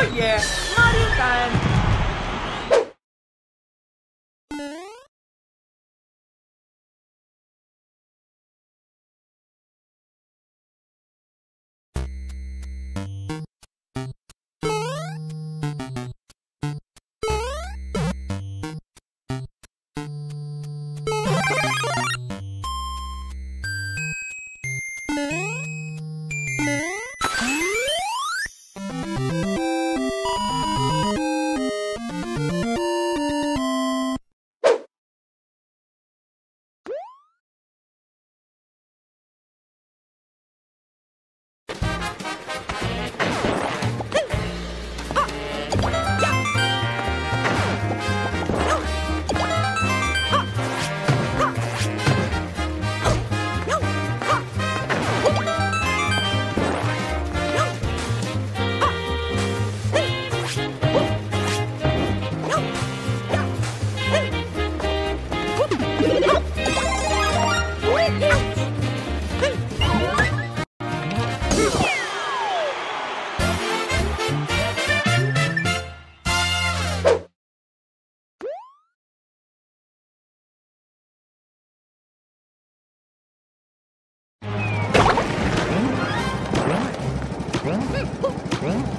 Oh yeah, time! Huh?